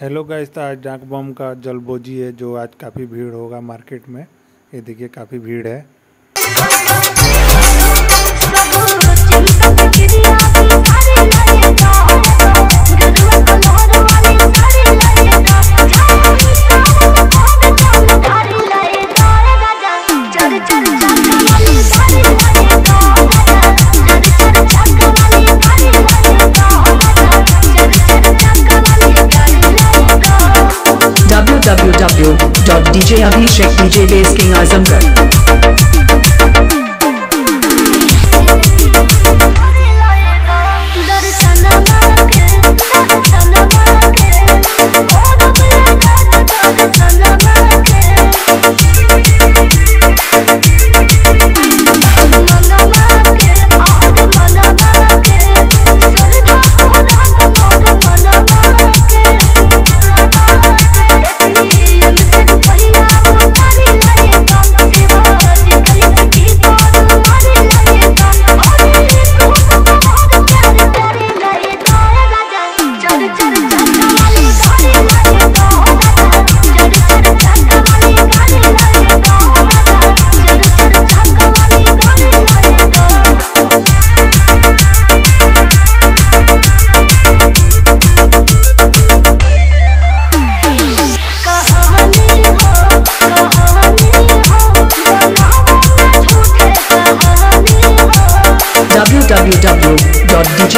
Hello guys तो आज डाक बम का जलबोजी है, जो आज काफ़ी भीड़ होगा मार्केट में। ये देखिए, काफ़ी भीड़ है। DJ Abhishek DJ bass king Azamgarh www.dj